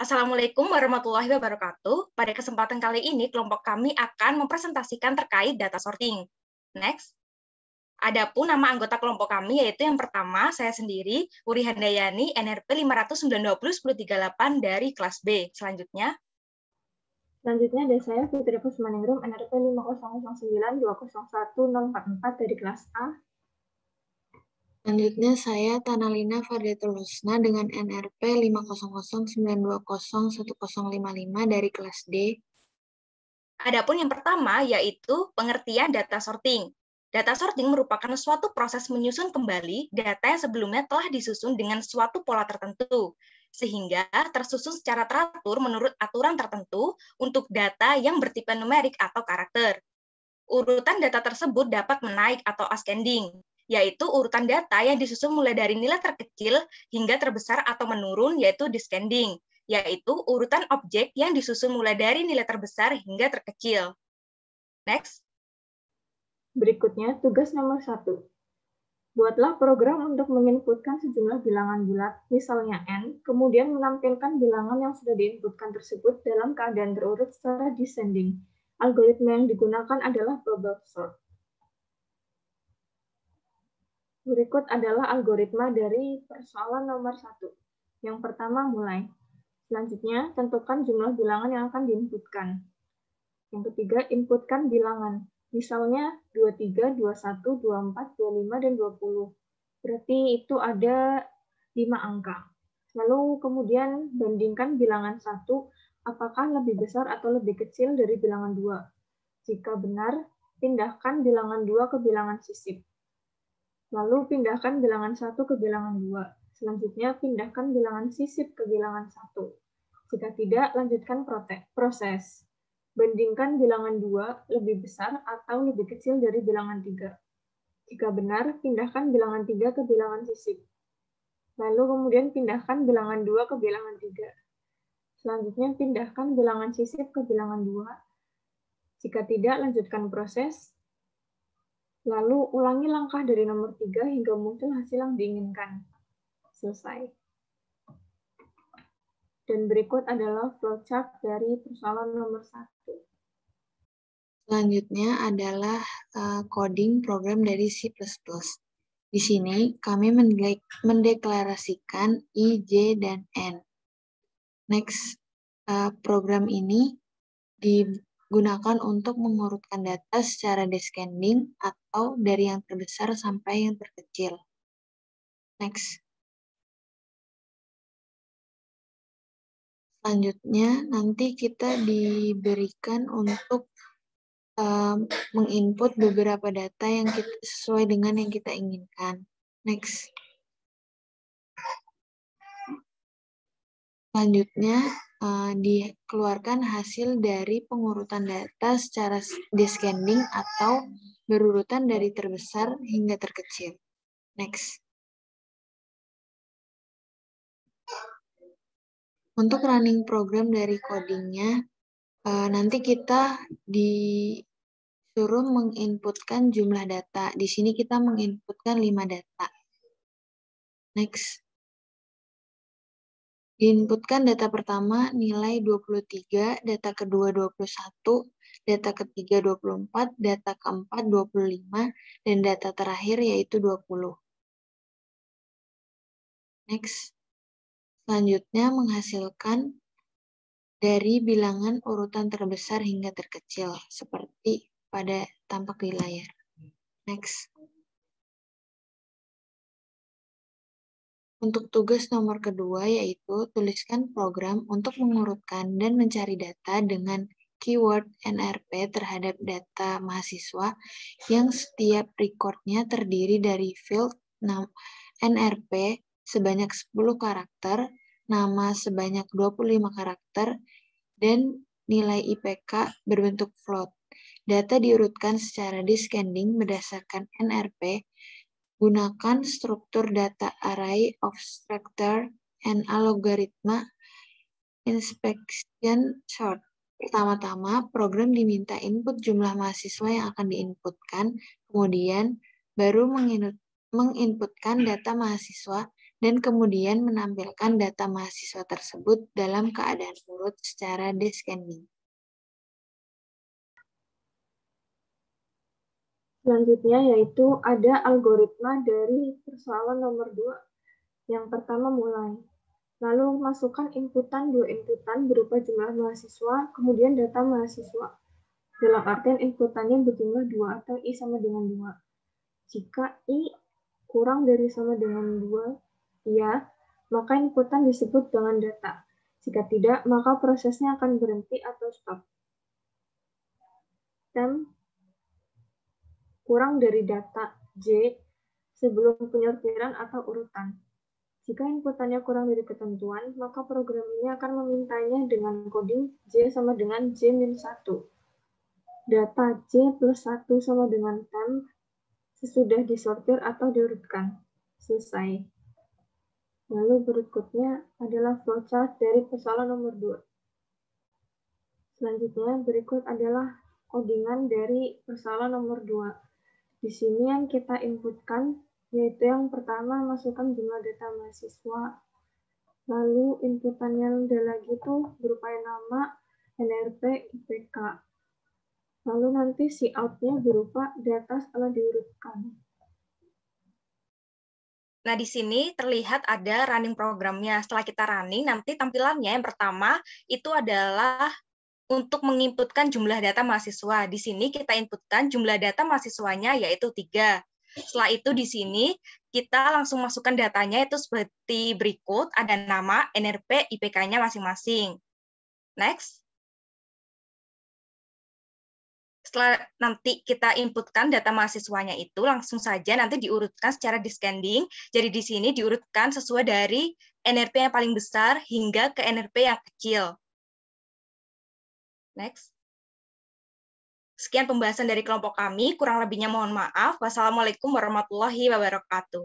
Assalamualaikum warahmatullahi wabarakatuh. Pada kesempatan kali ini, kelompok kami akan mempresentasikan terkait data sorting. Next. Adapun nama anggota kelompok kami yaitu yang pertama saya sendiri Uri Handayani NRP 590 dari kelas B. Selanjutnya Selanjutnya ada saya Fitri Pusmaningrum NRP 5009 201 dari kelas A. Selanjutnya saya Tanalina Fardatul Husna dengan NRP 500920105 dari kelas D. Adapun yang pertama yaitu pengertian data sorting. Data sorting merupakan suatu proses menyusun kembali data yang sebelumnya telah disusun dengan suatu pola tertentu, sehingga tersusun secara teratur menurut aturan tertentu untuk data yang bertipe numerik atau karakter. Urutan data tersebut dapat menaik atau ascending, yaitu urutan data yang disusun mulai dari nilai terkecil hingga terbesar atau menurun, yaitu descending, yaitu urutan objek yang disusun mulai dari nilai terbesar hingga terkecil. Next. Berikutnya, tugas nomor satu. Buatlah program untuk menginputkan sejumlah bilangan bulat, misalnya N, kemudian menampilkan bilangan yang sudah diinputkan tersebut dalam keadaan terurut secara descending. Algoritma yang digunakan adalah bubble sort. Berikut adalah algoritma dari persoalan nomor satu. Yang pertama, mulai. Selanjutnya, tentukan jumlah bilangan yang akan diinputkan. Yang ketiga, inputkan bilangan. Misalnya 23, 21, 24, 25, dan 20. Berarti itu ada 5 angka. Lalu kemudian bandingkan bilangan 1, apakah lebih besar atau lebih kecil dari bilangan 2. Jika benar, pindahkan bilangan 2 ke bilangan sisip. Lalu pindahkan bilangan 1 ke bilangan 2. Selanjutnya pindahkan bilangan sisip ke bilangan 1. Jika tidak, lanjutkan proses. Bandingkan bilangan 2 lebih besar atau lebih kecil dari bilangan 3. Jika benar, pindahkan bilangan 3 ke bilangan sisip. Lalu kemudian pindahkan bilangan 2 ke bilangan 3. Selanjutnya pindahkan bilangan sisip ke bilangan 2. Jika tidak, lanjutkan proses. Lalu ulangi langkah dari nomor 3 hingga muncul hasil yang diinginkan. Selesai. Dan berikut adalah flowchart dari persoalan nomor 1. Selanjutnya adalah uh, coding program dari C++. Di sini kami mendeklarasikan I, J, dan N. Next, uh, program ini di gunakan untuk mengurutkan data secara descending atau dari yang terbesar sampai yang terkecil. Next. Selanjutnya, nanti kita diberikan untuk um, menginput beberapa data yang kita, sesuai dengan yang kita inginkan. Next. Selanjutnya, uh, dikeluarkan hasil dari pengurutan data secara descending atau berurutan dari terbesar hingga terkecil. Next. Untuk running program dari codingnya, uh, nanti kita disuruh menginputkan jumlah data. Di sini kita menginputkan 5 data. Next. Diinputkan data pertama nilai 23, data kedua 21, data ketiga 24, data keempat 25, dan data terakhir yaitu 20. Next. Selanjutnya menghasilkan dari bilangan urutan terbesar hingga terkecil, seperti pada tampak di layar. Next. Untuk tugas nomor kedua yaitu tuliskan program untuk mengurutkan dan mencari data dengan keyword NRP terhadap data mahasiswa yang setiap recordnya terdiri dari field NRP sebanyak 10 karakter, nama sebanyak 25 karakter, dan nilai IPK berbentuk float. Data diurutkan secara descending berdasarkan NRP Gunakan struktur data array of structure and algoritma inspection sort. Pertama-tama, program diminta input jumlah mahasiswa yang akan diinputkan, kemudian baru menginputkan data mahasiswa dan kemudian menampilkan data mahasiswa tersebut dalam keadaan urut secara descending. Selanjutnya yaitu ada algoritma dari persoalan nomor 2. Yang pertama mulai. Lalu masukkan inputan dua inputan berupa jumlah mahasiswa, kemudian data mahasiswa. Dalam artian inputannya berjumlah 2 atau I sama dengan 2. Jika I kurang dari sama dengan 2, ya, maka inputan disebut dengan data. Jika tidak, maka prosesnya akan berhenti atau stop. Tem kurang dari data J sebelum penyortiran atau urutan. Jika inputannya kurang dari ketentuan, maka program ini akan memintanya dengan coding J sama dengan J-1. Data J plus 1 sama dengan temp sesudah disortir atau diurutkan. Selesai. Lalu berikutnya adalah flowchart dari persoalan nomor 2. Selanjutnya, berikut adalah codingan dari persoalan nomor 2. Di sini yang kita inputkan yaitu yang pertama masukkan jumlah data mahasiswa. Lalu inputannya udah lagi tuh berupa nama, NRP, IPK. Lalu nanti si outnya berupa data setelah diurutkan. Nah, di sini terlihat ada running programnya. Setelah kita running, nanti tampilannya yang pertama itu adalah untuk menginputkan jumlah data mahasiswa. Di sini kita inputkan jumlah data mahasiswanya yaitu tiga. Setelah itu di sini kita langsung masukkan datanya itu seperti berikut, ada nama, NRP, IPK-nya masing-masing. Next. Setelah nanti kita inputkan data mahasiswanya itu, langsung saja nanti diurutkan secara descending. Jadi di sini diurutkan sesuai dari NRP yang paling besar hingga ke NRP yang kecil. Next. Sekian pembahasan dari kelompok kami. Kurang lebihnya mohon maaf. Wassalamualaikum warahmatullahi wabarakatuh.